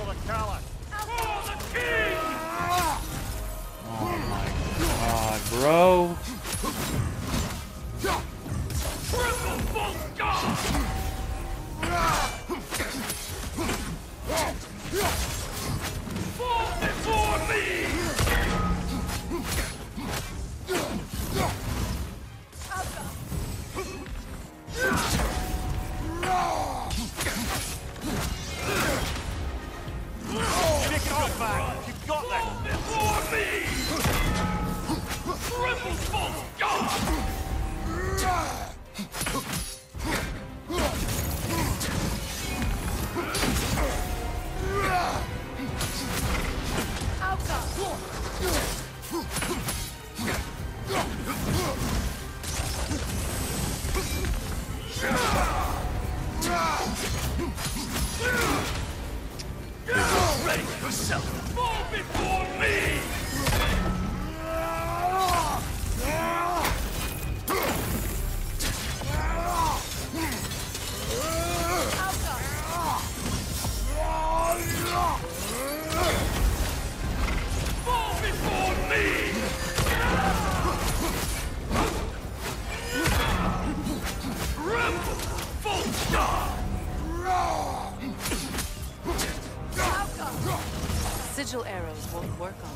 kill the Oh my god, bro. It good, man. You've got this. Sigil arrows won't work on.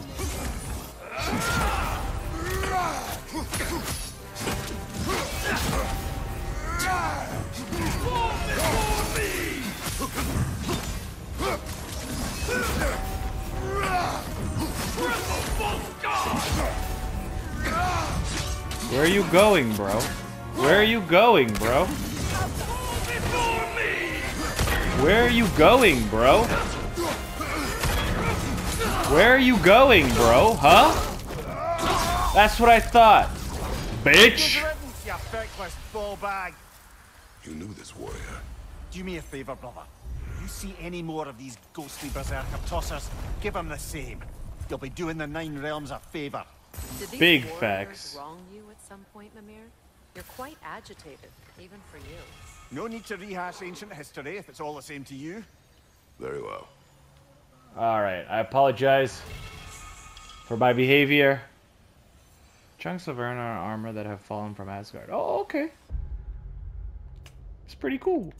Where are you going, bro? Where are you going, bro? Where are you going, bro? Where are you going, bro? Huh? That's what I thought. Bitch! You feckless ball bag. You knew this warrior. Do me a favour, brother. If you see any more of these ghostly berserker tossers, give them the same. You'll be doing the Nine Realms a favour. Did these Big warriors facts. wrong you at some point, Mimir? You're quite agitated, even for you. No need to rehash ancient history if it's all the same to you. Very well. Alright, I apologize for my behavior. Chunks of Erna armor that have fallen from Asgard. Oh, okay. It's pretty cool.